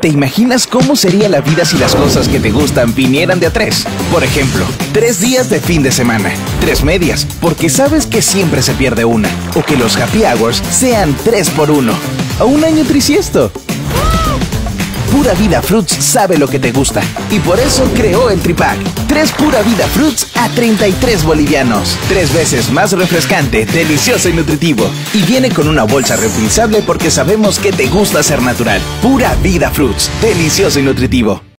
¿Te imaginas cómo sería la vida si las cosas que te gustan vinieran de a tres? Por ejemplo, tres días de fin de semana, tres medias, porque sabes que siempre se pierde una, o que los happy hours sean tres por uno, o un año trisiesto. Pura Vida Fruits sabe lo que te gusta y por eso creó el tripack. Tres Pura Vida Fruits a 33 bolivianos. Tres veces más refrescante, delicioso y nutritivo. Y viene con una bolsa reutilizable porque sabemos que te gusta ser natural. Pura Vida Fruits, delicioso y nutritivo.